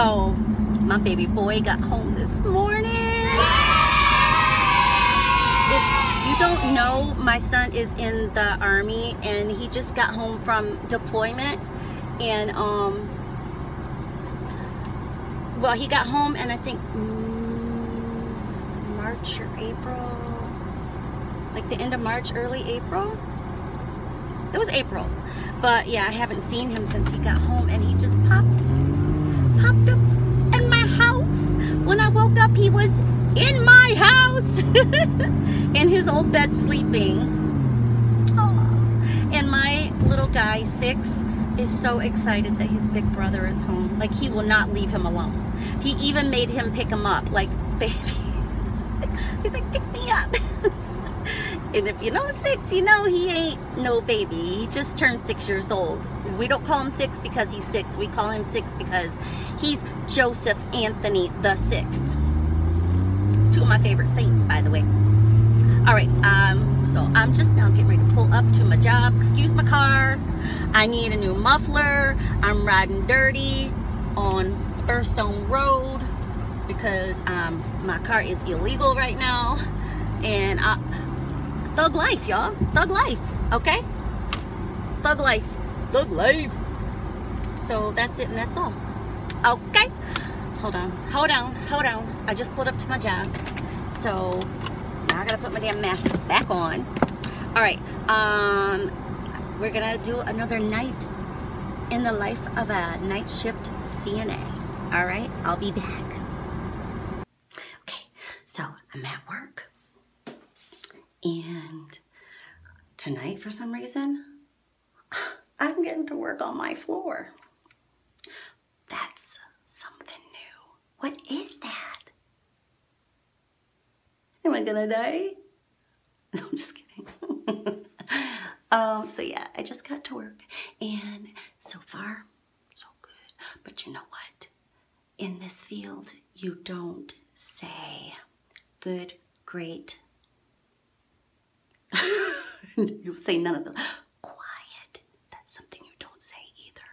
So, my baby boy got home this morning. If you don't know, my son is in the army and he just got home from deployment. And, um, well, he got home and I think mm, March or April, like the end of March, early April. It was April. But yeah, I haven't seen him since he got home and he just popped, popped up in my house. When I woke up, he was in my house in his old bed sleeping. And my little guy, six, is so excited that his big brother is home. Like he will not leave him alone. He even made him pick him up, like, baby. He's like, pick me up. And if you know six, you know he ain't no baby. He just turned six years old. We don't call him six because he's six. We call him six because he's Joseph Anthony the sixth. Two of my favorite saints, by the way. All right, um, so I'm just now getting ready to pull up to my job. Excuse my car. I need a new muffler. I'm riding dirty on Burstone Road because um, my car is illegal right now. And I, Thug life, y'all. Thug life, okay? Thug life. Thug life. So that's it and that's all. Okay? Hold on, hold on, hold on. I just pulled up to my job. So now I gotta put my damn mask back on. All right, um, we're gonna do another night in the life of a night shift CNA. All right, I'll be back. Okay, so I'm at work. And tonight, for some reason, I'm getting to work on my floor. That's something new. What is that? Am I gonna die? No, I'm just kidding. um, so yeah, I just got to work and so far, so good. But you know what? In this field, you don't say good, great, you say none of them. Quiet. That's something you don't say either.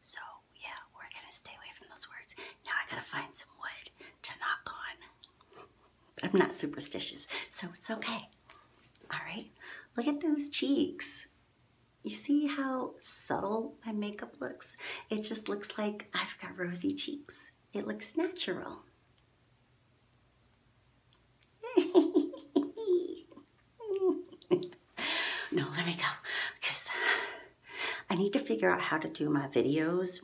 So yeah, we're gonna stay away from those words. Now I gotta find some wood to knock on. But I'm not superstitious, so it's okay. All right, look at those cheeks. You see how subtle my makeup looks? It just looks like I've got rosy cheeks. It looks natural. no, let me go because I need to figure out how to do my videos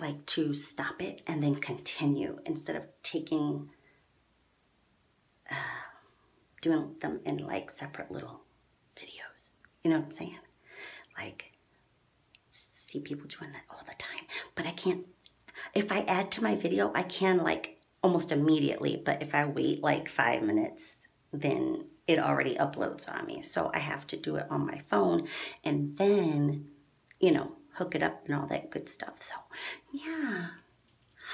like to stop it and then continue instead of taking doing them in like separate little videos. You know what I'm saying? Like see people doing that all the time, but I can't if I add to my video, I can like almost immediately, but if I wait like five minutes, then it already uploads on me. So I have to do it on my phone and then, you know, hook it up and all that good stuff. So yeah.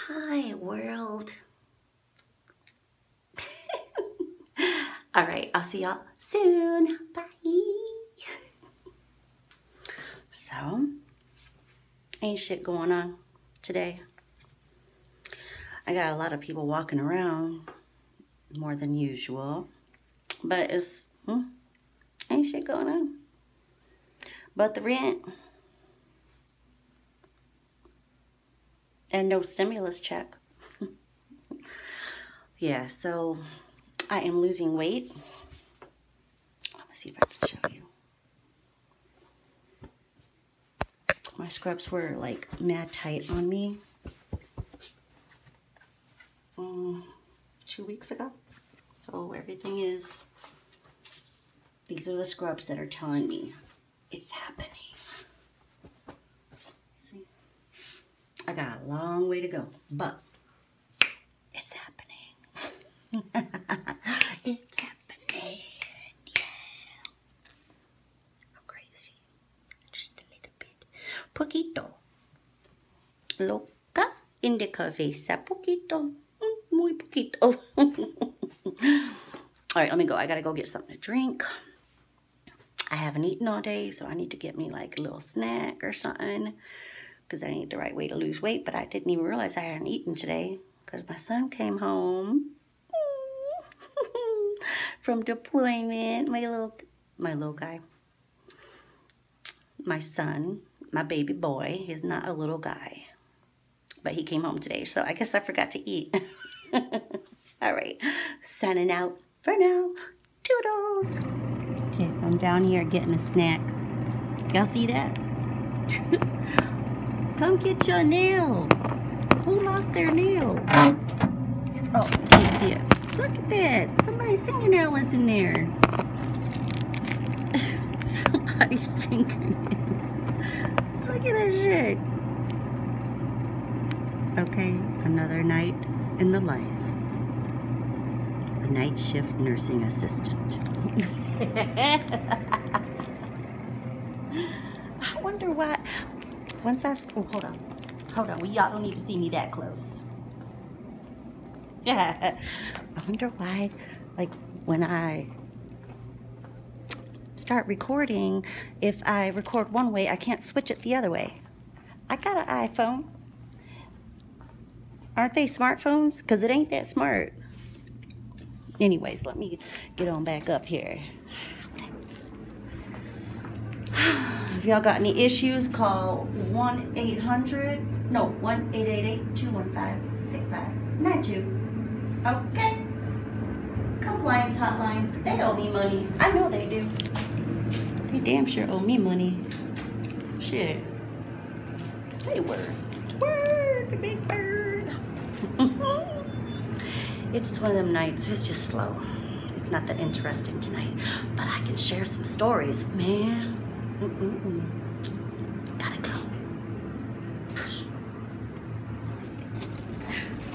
Hi world. All right, I'll see y'all soon. Bye. so, ain't shit going on today. I got a lot of people walking around more than usual. But it's, hmm, ain't shit going on. But the rent and no stimulus check. yeah, so I am losing weight. Let me see if I can show you. My scrubs were like mad tight on me um, two weeks ago. So everything is, these are the scrubs that are telling me it's happening. See, I got a long way to go, but it's happening. it's happening, yeah. I'm crazy, just a little bit. Poquito. Loca in the cabeza, poquito. Muy poquito. All right, let me go. I gotta go get something to drink. I haven't eaten all day, so I need to get me like a little snack or something. because I need the right way to lose weight, but I didn't even realize I hadn't eaten today because my son came home from deployment. My little, my little guy. My son, my baby boy, he's not a little guy, but he came home today, so I guess I forgot to eat. All right, signing out for now. Toodles. Okay, so I'm down here getting a snack. Y'all see that? Come get your nail. Who lost their nail? Oh, can't see it. Look at that. Somebody's fingernail was in there. Somebody's fingernail. Look at that shit. Okay, another night in the life. A night shift nursing assistant. I wonder why. Once I. Oh, hold on. Hold on. Well, y'all don't need to see me that close. Yeah. I wonder why, like, when I start recording, if I record one way, I can't switch it the other way. I got an iPhone. Aren't they smartphones? Because it ain't that smart. Anyways, let me get on back up here. If y'all got any issues, call 1-800, no, 1-888-215-6592. Okay? Compliance hotline. They owe me money. I know they do. They damn sure owe me money. Shit. They were. Word, big bird. It's one of them nights. It's just slow. It's not that interesting tonight. But I can share some stories, man. Mm -mm -mm. Gotta go.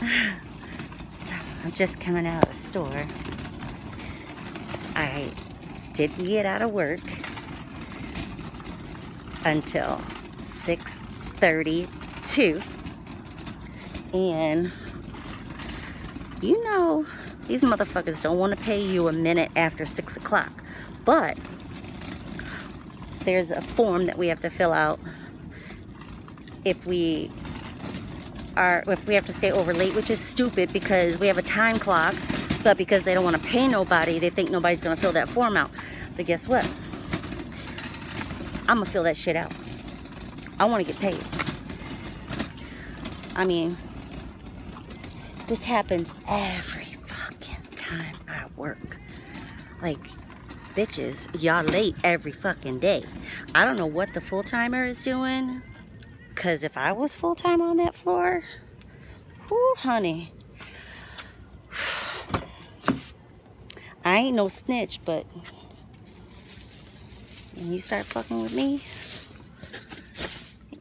So, I'm just coming out of the store. I didn't get out of work until 6.32. And you know, these motherfuckers don't want to pay you a minute after 6 o'clock. But there's a form that we have to fill out if we are if we have to stay over late which is stupid because we have a time clock but because they don't want to pay nobody they think nobody's gonna fill that form out. But guess what? I'm gonna fill that shit out. I want to get paid. I mean this happens every fucking time I work like bitches, y'all late every fucking day. I don't know what the full-timer is doing. Because if I was full-time on that floor, ooh, honey. I ain't no snitch, but when you start fucking with me,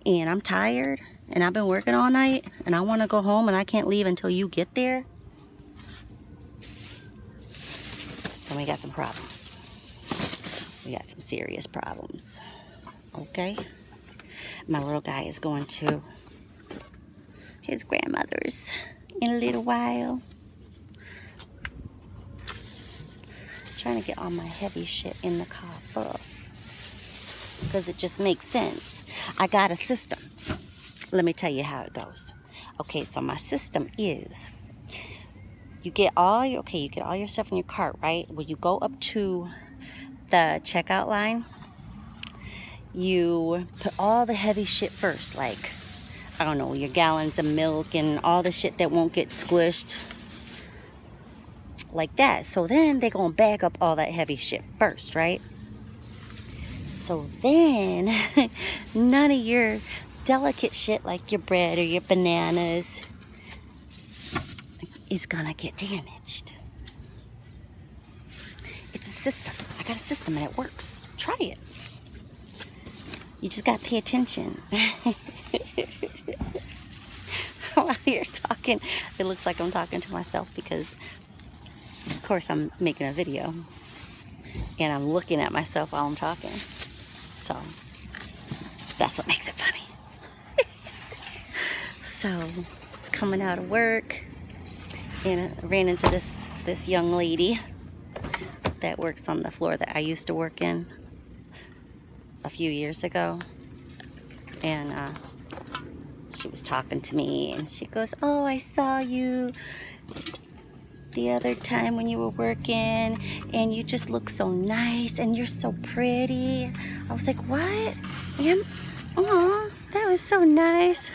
and I'm tired, and I've been working all night, and I want to go home, and I can't leave until you get there, then we got some problems we got some serious problems. Okay? My little guy is going to his grandmother's in a little while. trying to get all my heavy shit in the car first. Because it just makes sense. I got a system. Let me tell you how it goes. Okay, so my system is you get all your okay, you get all your stuff in your cart, right? When you go up to the checkout line, you put all the heavy shit first, like, I don't know, your gallons of milk and all the shit that won't get squished. Like that. So then they're going to bag up all that heavy shit first, right? So then, none of your delicate shit like your bread or your bananas is to get damaged. It's a system I got a system and it works. Try it. You just got to pay attention. While you're talking, it looks like I'm talking to myself because, of course, I'm making a video and I'm looking at myself while I'm talking. So, that's what makes it funny. So, it's coming out of work and I ran into this, this young lady that works on the floor that I used to work in a few years ago. And uh, she was talking to me and she goes, oh, I saw you the other time when you were working and you just look so nice and you're so pretty. I was like, what? Am Aw, that was so nice.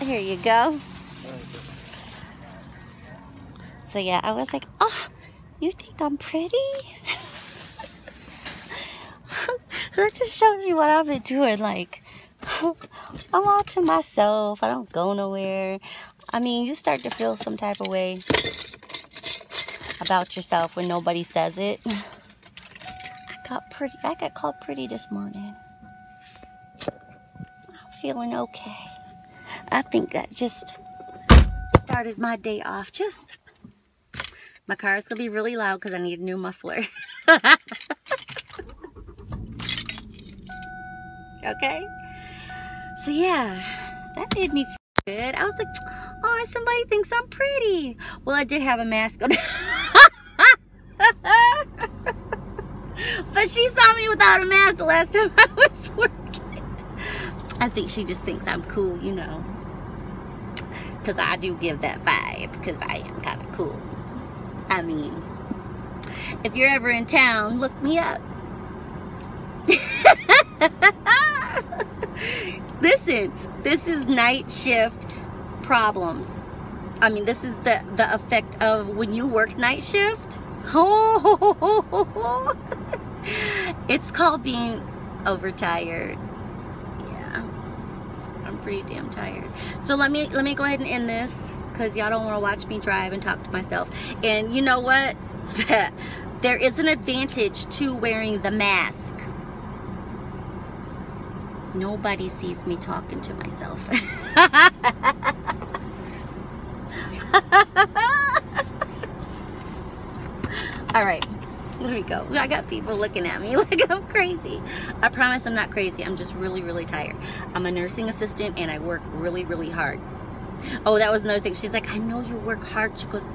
Here you go. So yeah, I was like, oh, you think I'm pretty? that just shows you what I've been doing. Like, I'm all to myself. I don't go nowhere. I mean, you start to feel some type of way about yourself when nobody says it. I got pretty. I got called pretty this morning. I'm feeling okay. I think that just started my day off. Just my car is gonna be really loud because I need a new muffler. okay? So yeah, that made me feel good. I was like, oh, somebody thinks I'm pretty. Well, I did have a mask on. but she saw me without a mask the last time I was working. I think she just thinks I'm cool, you know. Because I do give that vibe because I am kind of cool. I mean, if you're ever in town, look me up. Listen, this is night shift problems. I mean, this is the, the effect of when you work night shift. Oh, it's called being overtired. Yeah, I'm pretty damn tired. So let me let me go ahead and end this because y'all don't want to watch me drive and talk to myself. And you know what? there is an advantage to wearing the mask. Nobody sees me talking to myself. All right, there we go. I got people looking at me like I'm crazy. I promise I'm not crazy. I'm just really, really tired. I'm a nursing assistant and I work really, really hard. Oh, that was another thing. She's like, I know you work hard. She goes,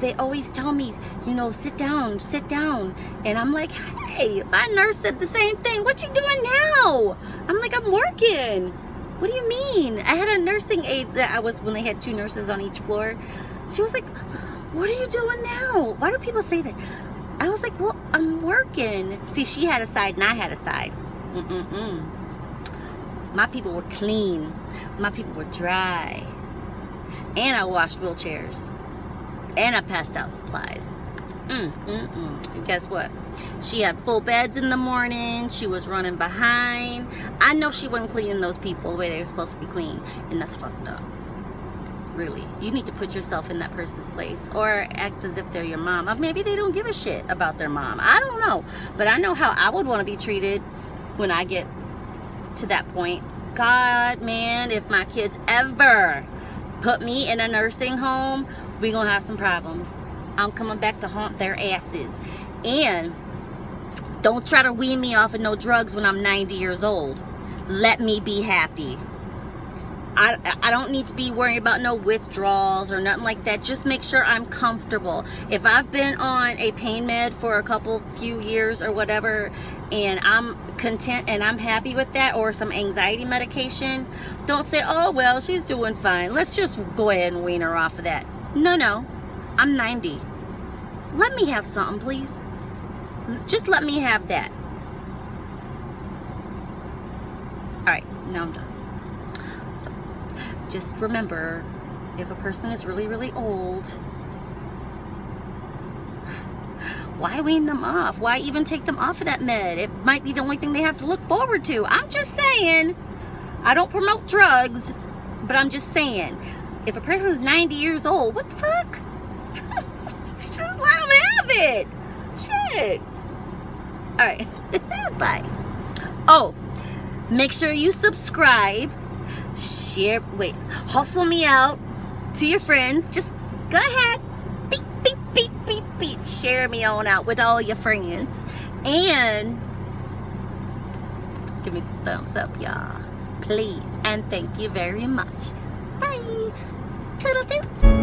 they always tell me, you know, sit down, sit down. And I'm like, hey, my nurse said the same thing. What you doing now? I'm like, I'm working. What do you mean? I had a nursing aide that I was when they had two nurses on each floor. She was like, what are you doing now? Why do people say that? I was like, well, I'm working. See, she had a side and I had a side. Mm-mm-mm. My people were clean. My people were dry. And I washed wheelchairs. And I passed out supplies. Mm, mm, mm. Guess what? She had full beds in the morning. She was running behind. I know she wasn't cleaning those people the way they were supposed to be clean. And that's fucked up. Really. You need to put yourself in that person's place. Or act as if they're your mom. Or maybe they don't give a shit about their mom. I don't know. But I know how I would want to be treated when I get to that point. God, man, if my kids ever put me in a nursing home, we gonna have some problems. I'm coming back to haunt their asses. And don't try to wean me off of no drugs when I'm 90 years old. Let me be happy. I, I don't need to be worrying about no withdrawals or nothing like that. Just make sure I'm comfortable. If I've been on a pain med for a couple few years or whatever and I'm content and I'm happy with that or some anxiety medication, don't say, oh, well, she's doing fine. Let's just go ahead and wean her off of that. No, no, I'm 90. Let me have something, please. Just let me have that. All right, now I'm done So, just remember if a person is really, really old, why wean them off? Why even take them off of that med? It might be the only thing they have to look forward to. I'm just saying. I don't promote drugs, but I'm just saying. If a person is 90 years old, what the fuck? Just let them have it. Shit. All right. Bye. Oh, make sure you subscribe share, wait, hustle me out to your friends. Just go ahead, beep, beep, beep, beep, beep. Share me on out with all your friends. And give me some thumbs up, y'all. Please. And thank you very much. Bye. Toodle toot.